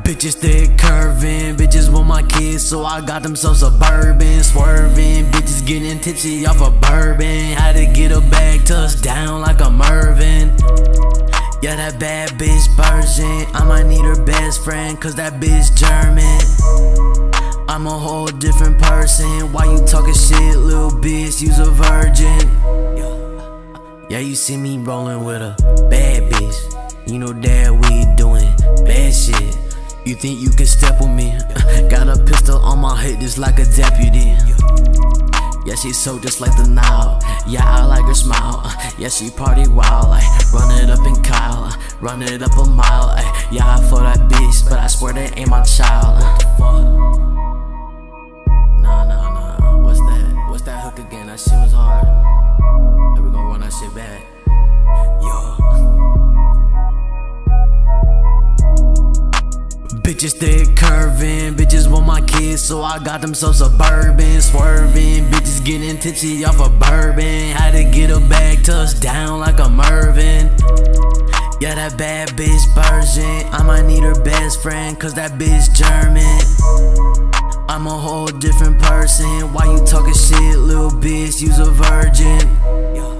Bitches thick curving, bitches want my kids, so I got them so suburban, swerving. Bitches getting tipsy off of bourbon. Had to get a bag, touch down like a Mervin. Yeah, that bad bitch virgin. I might need her best friend, cause that bitch German. I'm a whole different person. Why you talking shit, little bitch? You's a virgin. Yeah, you see me rolling with a bad bitch. You know that we doing bad shit. You think you can step with me? Got a pistol on my head just like a deputy. Yeah, she so just like the Nile. Yeah, I like her smile. Yeah, she party wild. Like, run it up in Kyle. Run it up a mile. Yeah, I for that beast, but I swear that ain't my child. What the fuck? Nah, nah, nah. What's that? What's that hook again? That shit was hard. And we gon' run that shit back. Bitches thick curving, bitches want my kids, so I got them so suburban, swerving. Bitches getting tipsy off of bourbon. Had to get a bag, touch down like a Mervin. Yeah, that bad bitch virgin. I might need her best friend, cause that bitch German. I'm a whole different person. Why you talking shit, little bitch? You's a virgin.